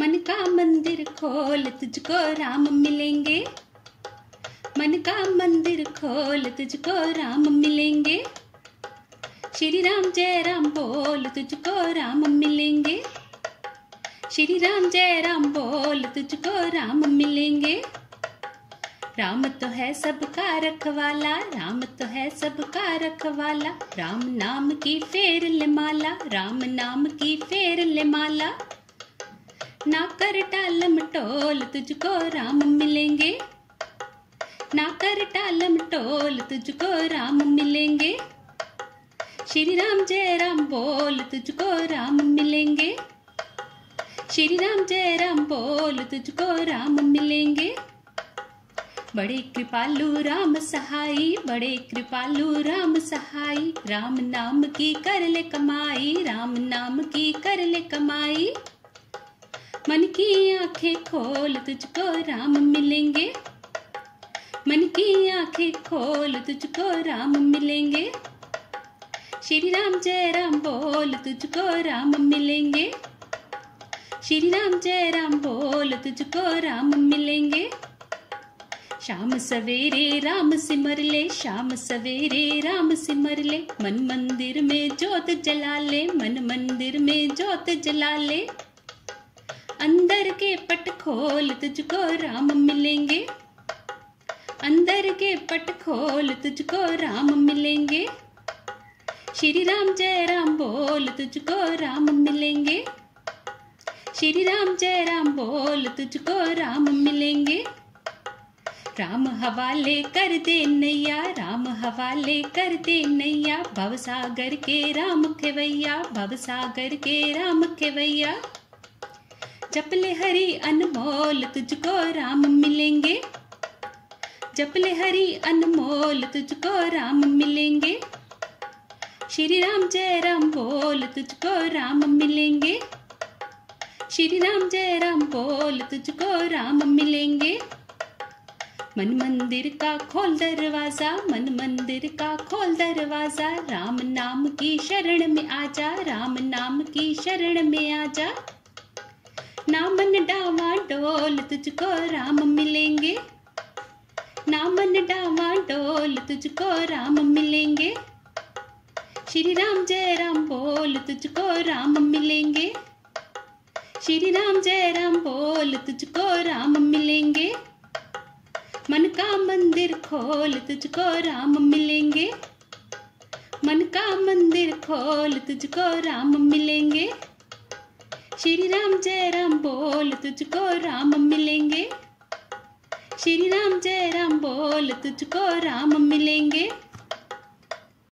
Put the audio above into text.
मन का मंदिर खोल तुझको राम मिलेंगे। मन का मंदिर खोल तुझको राम मिलेंगे। श्री राम जय राम बोल तुझको राम मिलेंगे। श्री राम जय राम बोल तुझको राम मिलेंगे। राम तो है सबका रखवाला, राम तो है सबका रखवाला। राम नाम की फेर ले माला, राम नाम की फेर ले माला। ना कर टालम टोल तुझको राम मिलेंगे। ना कर टालम टोल तुझको राम मिलेंगे। श्री राम जय राम बोल तुझको राम मिलेंगे। श्री राम जय राम बोल तुझको राम मिलेंगे। बड़े कृपालु राम सहाई, बड़े कृपालु राम सहाई। राम नाम की कर ले कमाई, राम नाम की कर ले कमाई। मन की आँखें खोल तुझको राम मिलेंगे। मन की आँखें खोल तुझको राम मिलेंगे। श्री राम जय राम बोल तुझको राम मिलेंगे। श्री राम जय राम बोल तुझको राम मिलेंगे। शाम सवेरे राम सिमर ले शाम सवेरे राम सिमर ले मन मंदिर में जोत जला ले, मन मंदिर में जोत जला ले। अंदर के पट खोल तुझको राम मिलेंगे। अंदर के पट खोल तुझको राम मिलेंगे। श्री राम जय राम बोल तुझको राम मिलेंगे। श्री राम जय राम बोल तुझको राम मिलेंगे। राम हवाले कर दे नैया, राम हवाले कर दे नैया। भव सागर के राम खेवैया भव सागर के राम खेवैया जपले हरि अनमोल, तुझको राम मिलेंगे। जपले हरि अनमोल, तुझको राम मिलेंगे। श्री राम जय राम बोल, तुझको राम मिलेंगे। श्री राम जय राम बोल, तुझको राम मिलेंगे। मन मंदिर का खोल दरवाज़ा, मन मंदिर का खोल दरवाज़ा, राम नाम की शरण में आजा, राम नाम की शरण में आजा। नामन डावा डोल तुझको राम मिलेंगे। नामन डावा डोल तुझको राम मिलेंगे। श्री राम जय राम बोल तुझको राम मिलेंगे। श्री राम जय राम बोल तुझको राम मिलेंगे। मन का मंदिर खोल तुझको राम मिलेंगे। मन का मंदिर खोल तुझको राम मिलेंगे। श्री राम जय राम बोल, तुझको राम मिलेंगे। श्री राम जय राम बोल, तुझको राम मिलेंगे।